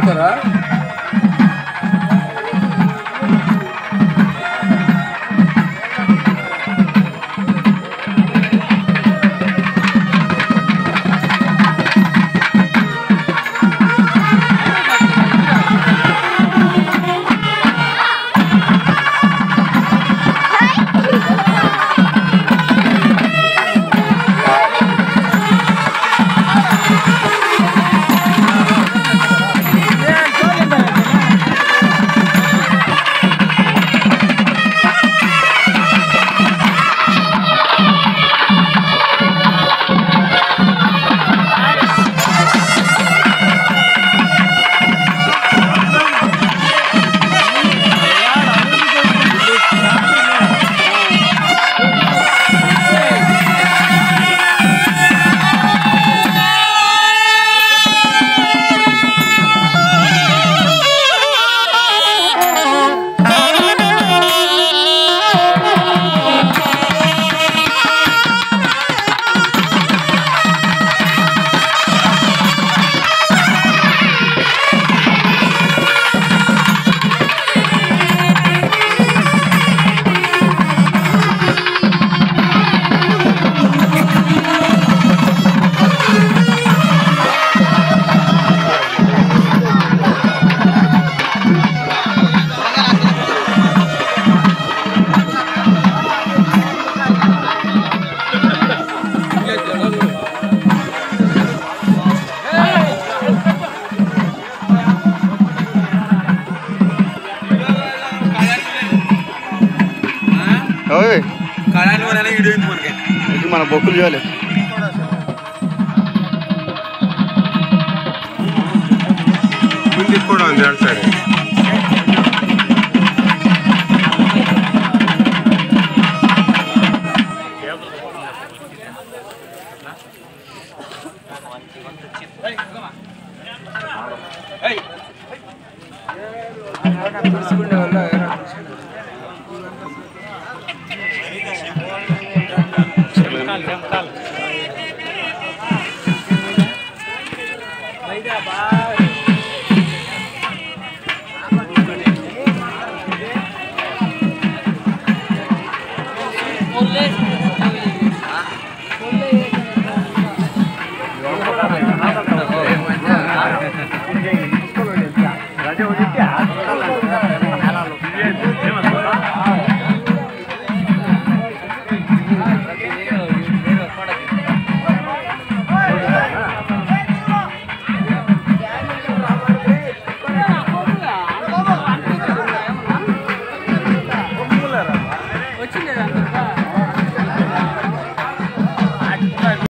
votará? ఓయ్ కళాన్ని మన మనకి ఇది మన బొక్కులు చేయాలి. ముందు కూడా ఉంది tal, yang tal. Baiklah, bye. Hãy subscribe cho kênh Ghiền Mì Gõ Để không bỏ lỡ những video hấp dẫn